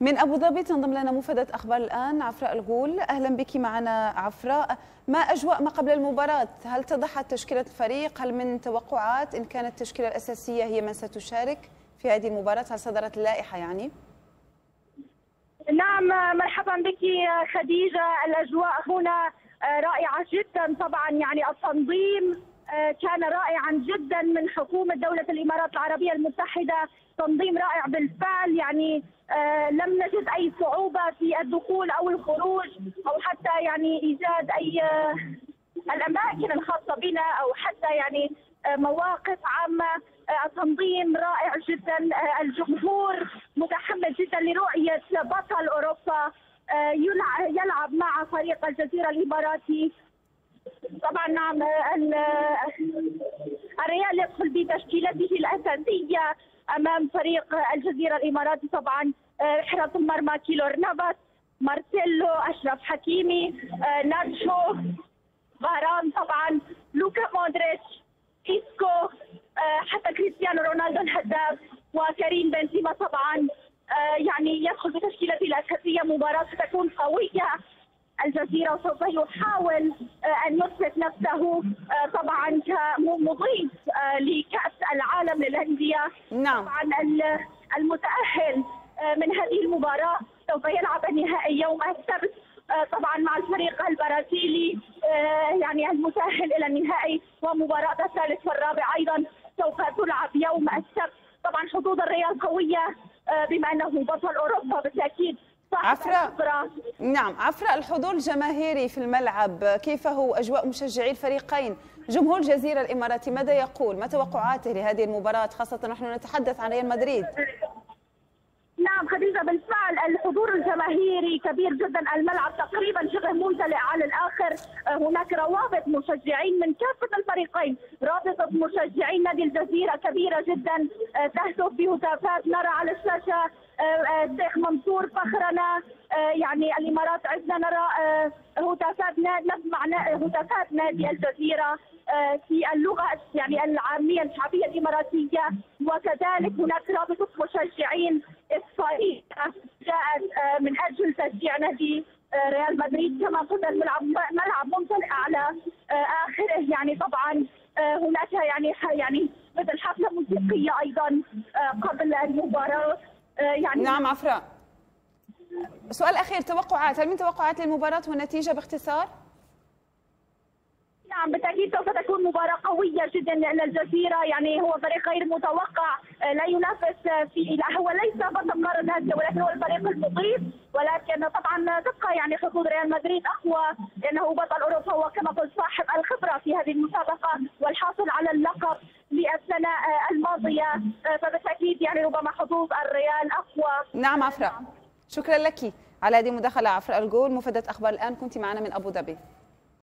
من أبو ظبي تنضم لنا مفادة أخبار الآن عفراء الغول. أهلا بك معنا عفراء. ما أجواء ما قبل المباراة؟ هل اتضحت تشكيلة الفريق؟ هل من توقعات إن كانت التشكيلة الأساسية هي من ستشارك في هذه المباراة؟ هل صدرت اللائحه يعني؟ نعم مرحبا بك خديجة. الأجواء هنا رائعة جدا طبعا يعني التنظيم كان رائعا جدا من حكومة دولة الإمارات العربية المتحدة تنظيم رائع بالفعل يعني آه لم نجد أي صعوبة في الدخول أو الخروج أو حتى يعني إيجاد أي آه الأماكن الخاصة بنا أو حتى يعني آه مواقف عامة. التنظيم رائع جدا. الجمهور متحمل جدا لرؤية بطل أوروبا يلعب مع فريق الجزيرة الإماراتي. طبعا نعم الريال يدخل بتشكيلته الأساسية أمام فريق الجزيرة الإماراتي. طبعا حراسه المرمى كيلور نافاس مارسيلو أشرف حكيمي ناتشو فاران طبعا لوكا مودريتش إيسكو حتى كريستيانو رونالدو الهداف وكريم بنزيما طبعا يعني يدخل بتشكيلته الأساسية. مباراة ستكون قوية الجزيرة سوف يحاول أن يثبت نفسه طبعا كمضيف لكأس العالم للأندية. نعم. طبعا المتأهل من هذه المباراة سوف يلعب النهائي يوم السبت طبعا مع الفريق البرازيلي يعني المتأهل إلى النهائي ومباراة الثالث والرابع أيضا سوف تلعب يوم السبت. طبعا حظوظ الريال قوية بما أنه بطل أوروبا بالتأكيد. عفراء نعم عفراء الحضور الجماهيري في الملعب. كيف هو أجواء مشجعي الفريقين؟ جمهور الجزيرة الإماراتي ماذا يقول؟ ما توقعاته لهذه المباراة خاصة نحن نتحدث عن ريال مدريد؟ خديجه بالفعل الحضور الجماهيري كبير جدا الملعب تقريبا شبه ممتلئ على الآخر. هناك روابط مشجعين من كافة الفريقين. رابطة مشجعين نادي الجزيرة كبيرة جدا. تهتف بهتافات نرى على الشاشة الشيخ منصور فخرنا. يعني الإمارات عندنا نرى هتافات نسمع هتافات نادي الجزيرة في اللغة يعني العامية الشعبية الإماراتية. وكذلك هناك رابطة مشجعين اسرائيليه جاءت من أجل تشجيع نادي ريال مدريد. كما قلنا الملعب ملعب ممتلئ على آخره. يعني طبعا هناك يعني يعني مثل حفلة موسيقية أيضا قبل المباراة. يعني نعم عفراء. سؤال أخير توقعات. هل من توقعات للمباراة والنتيجة باختصار؟ نعم بالتأكيد سوف تكون مباراة قوية جدا لأن الجزيره يعني هو فريق غير متوقع لا ينافس في هو ليس بطل قاره اسيا ولكن هو الفريق المضيف ولكن طبعا تبقى يعني حظوظ ريال مدريد أقوى لأنه بطل أوروبا وكما قلت صاحب الخبرة في هذه المسابقة والحاصل على اللقب للسنة الماضية. فبالتأكيد يعني ربما حظوظ الريال أقوى. نعم عفراء. شكرا لك. على هذه المداخله عفراء الجول مفاده أخبار الآن. كنت معنا من أبو ظبي.